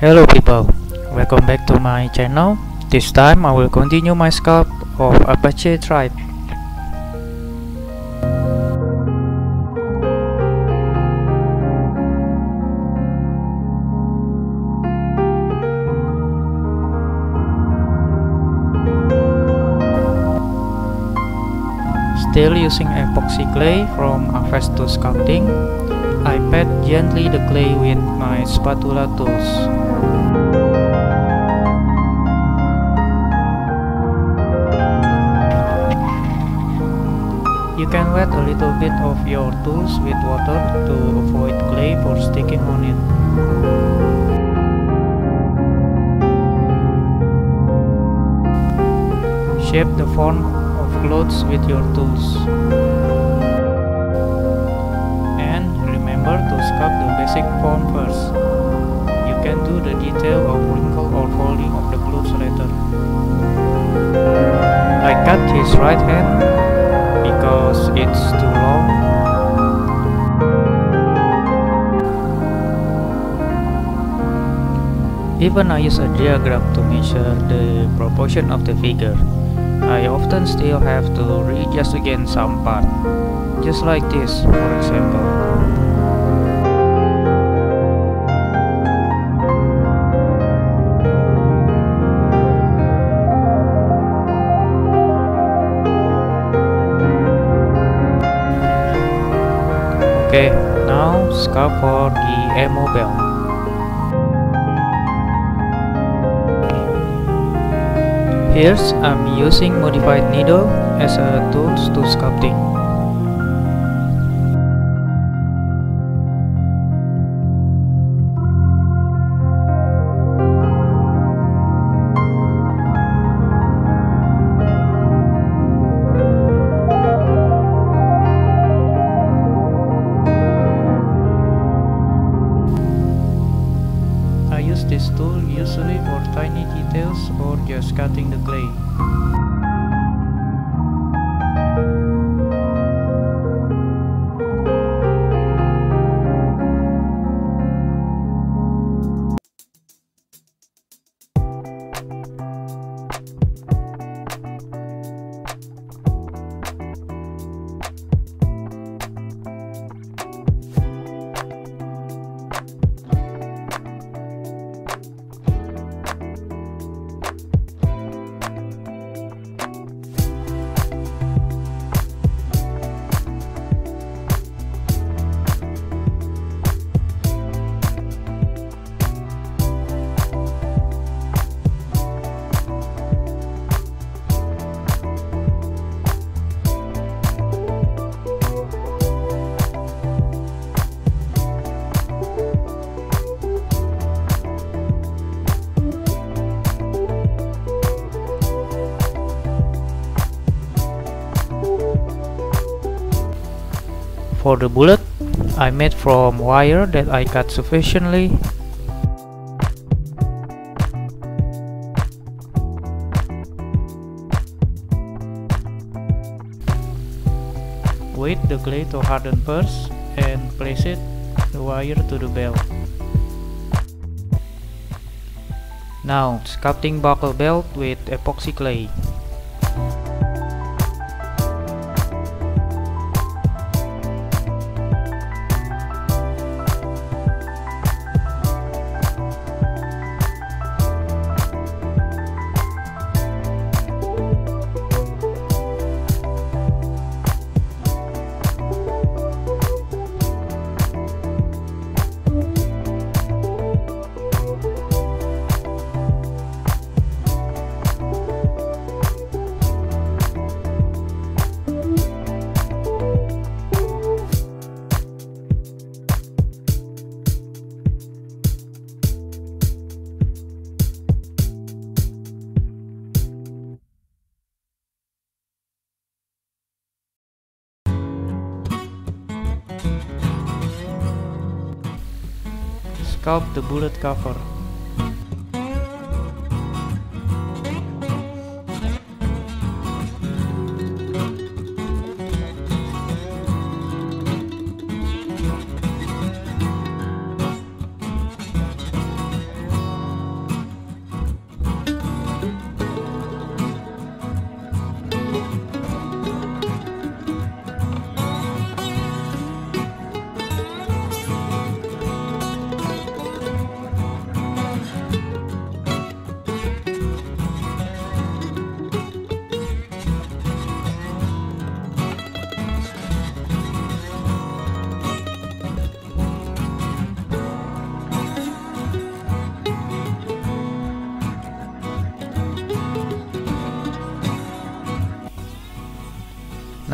Hello people, welcome back to my channel. This time I will continue my sculpt of Apache tribe. Still using epoxy clay from Aves Studio Sculpting, I pat gently the clay with my spatula tools. You can wet a little bit of your tools with water to avoid clay for sticking on it. Shape the form of clothes with your tools. And remember to sculpt the basic form first. You can do the detail of wrinkle or folding of the clothes later. I cut his right hand because it's too long. Even I use a diagram to measure the proportion of the figure. I often still have to readjust again some part, just like this for example. Okay, now sculpt for the ammo belt. Here's I'm using modified needle as a tool to sculpting. For the bullet, I made from wire that I cut sufficiently. Wait the clay to harden first and place it the wire to the belt. Now sculpting buckle belt with epoxy clay. The bullet cover.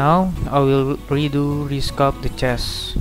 Now I will redo resculpt the chest.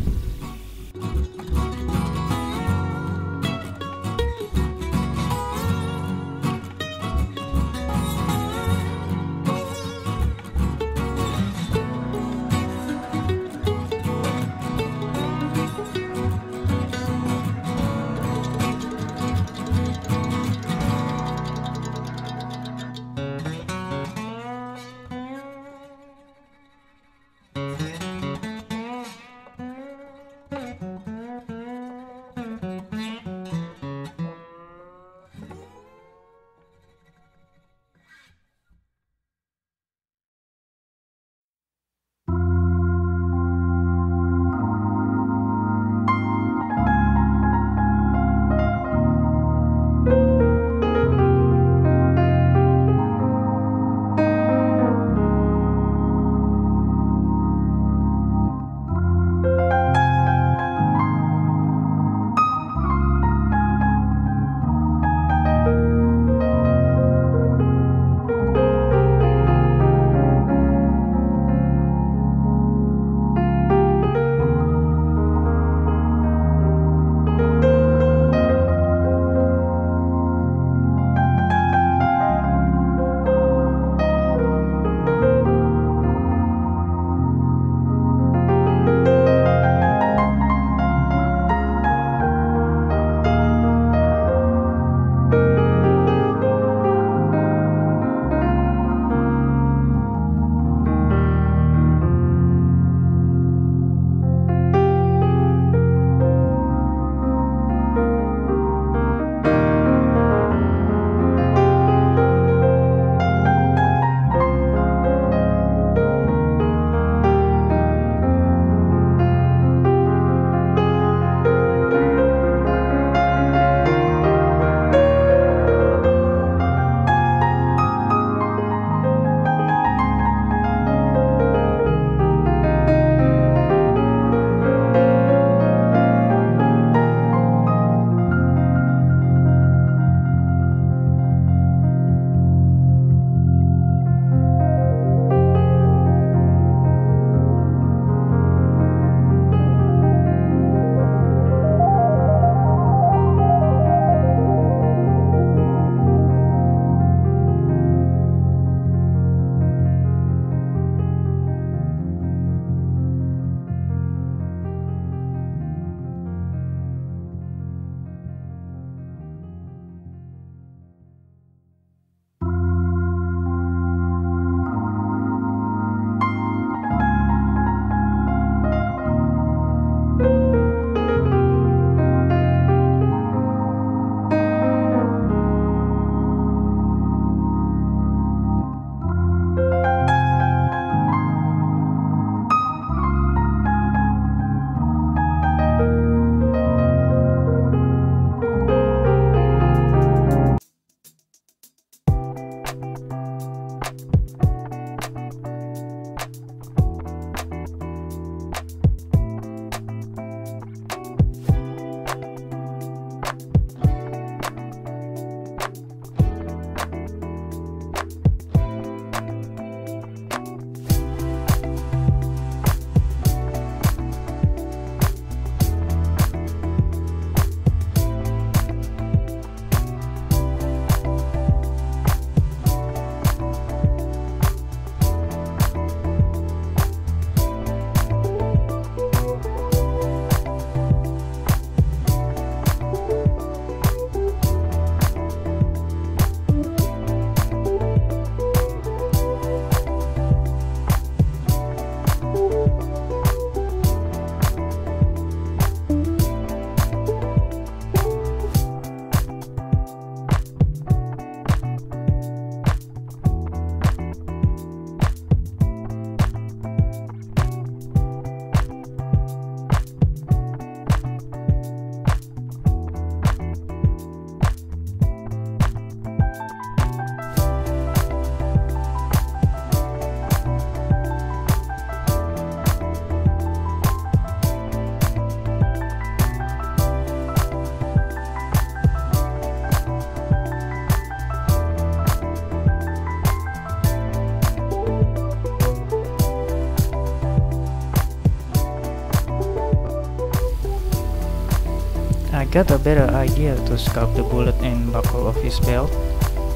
Got a better idea to sculpt the bullet and buckle of his belt.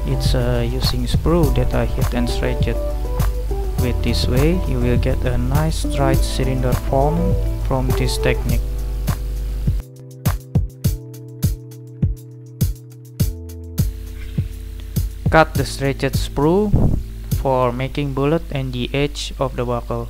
It's uh, using sprue that I hit and stretched. With this way, you will get a nice straight cylinder form from this technique. Cut the stretched sprue for making bullet and the edge of the buckle.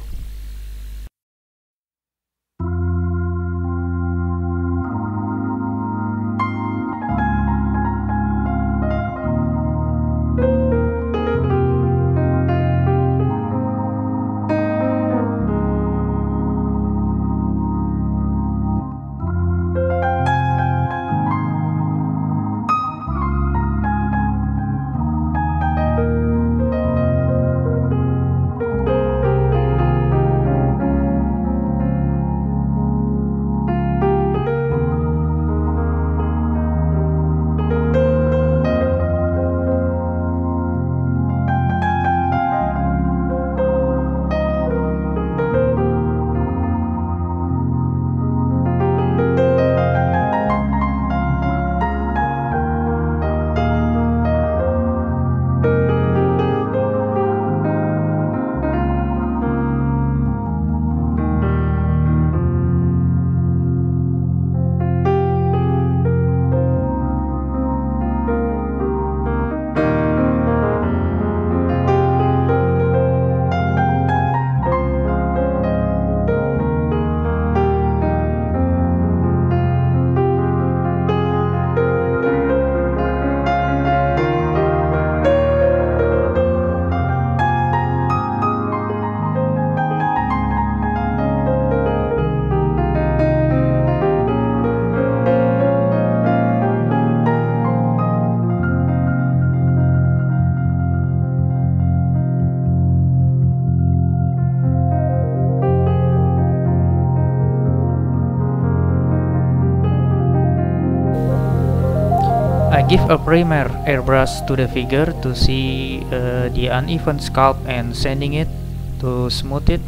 Give a primer airbrush to the figure to see uh, the uneven sculpt and sanding it to smooth it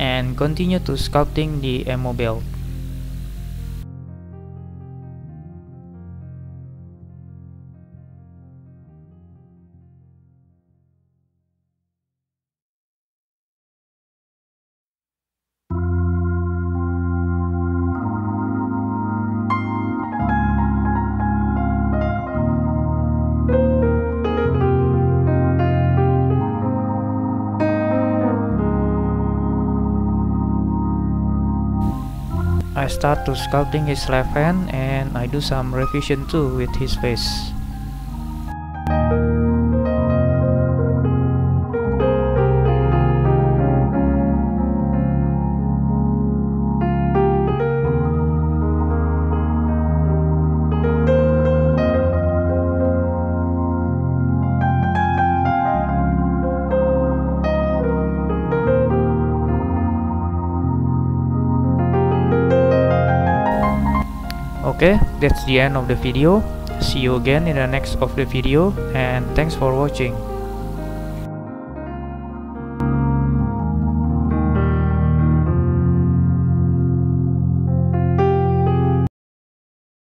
and continue to sculpting the ammo belt. I start to sculpting his left hand and I do some revision too with his face. Okay that's the end of the video. See you again in the next of the video and thanks for watching